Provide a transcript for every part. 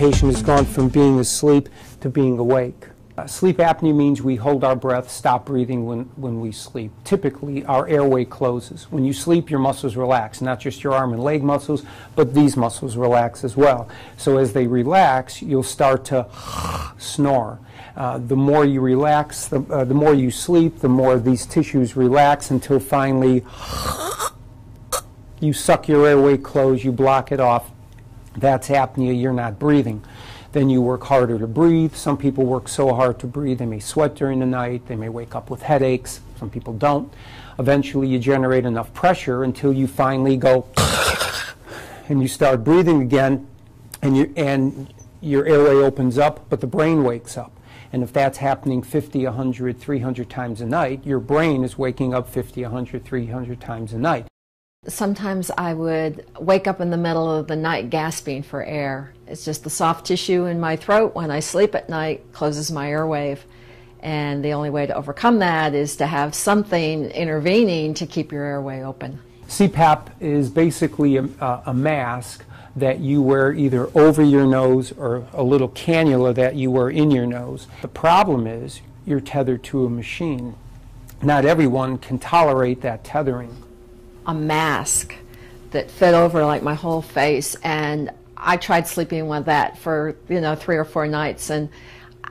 patient has gone from being asleep to being awake. Uh, sleep apnea means we hold our breath, stop breathing when, when we sleep. Typically, our airway closes. When you sleep, your muscles relax, not just your arm and leg muscles, but these muscles relax as well. So as they relax, you'll start to snore. Uh, the more you relax, the, uh, the more you sleep, the more these tissues relax until finally you suck your airway closed, you block it off. That's apnea, you're not breathing. Then you work harder to breathe. Some people work so hard to breathe they may sweat during the night, they may wake up with headaches, some people don't. Eventually you generate enough pressure until you finally go and you start breathing again and, you, and your airway opens up, but the brain wakes up. And if that's happening 50, 100, 300 times a night, your brain is waking up 50, 100, 300 times a night. Sometimes I would wake up in the middle of the night gasping for air. It's just the soft tissue in my throat when I sleep at night closes my airwave. And the only way to overcome that is to have something intervening to keep your airway open. CPAP is basically a, a mask that you wear either over your nose or a little cannula that you wear in your nose. The problem is you're tethered to a machine. Not everyone can tolerate that tethering a mask that fit over like my whole face and I tried sleeping with that for you know three or four nights and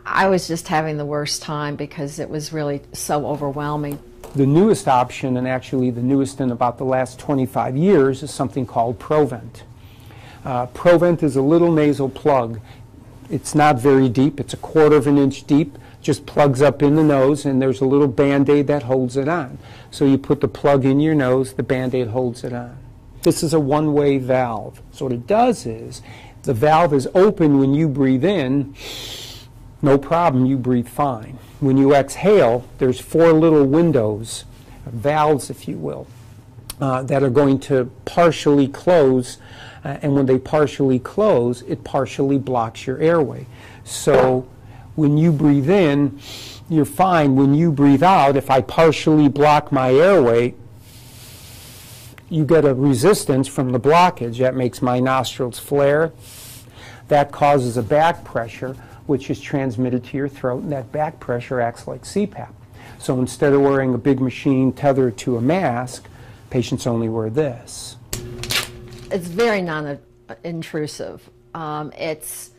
I was just having the worst time because it was really so overwhelming. The newest option and actually the newest in about the last 25 years is something called Provent. Uh, Provent is a little nasal plug. It's not very deep, it's a quarter of an inch deep just plugs up in the nose and there's a little band-aid that holds it on. So you put the plug in your nose, the band-aid holds it on. This is a one-way valve. So what it does is the valve is open when you breathe in, no problem, you breathe fine. When you exhale, there's four little windows, valves if you will, uh, that are going to partially close uh, and when they partially close, it partially blocks your airway. So when you breathe in, you're fine. When you breathe out, if I partially block my airway, you get a resistance from the blockage. That makes my nostrils flare. That causes a back pressure, which is transmitted to your throat, and that back pressure acts like CPAP. So instead of wearing a big machine tethered to a mask, patients only wear this. It's very non-intrusive. Um, it's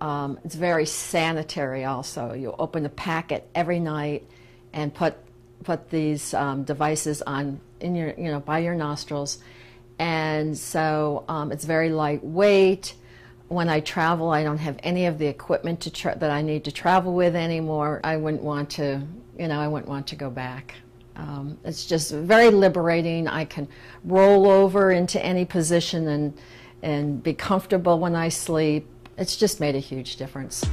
um, it's very sanitary also. You open the packet every night and put put these um, devices on in your you know by your nostrils, and so um, it's very lightweight. When I travel, I don't have any of the equipment to that I need to travel with anymore. I wouldn't want to, you know, I wouldn't want to go back. Um, it's just very liberating. I can roll over into any position and and be comfortable when I sleep. It's just made a huge difference.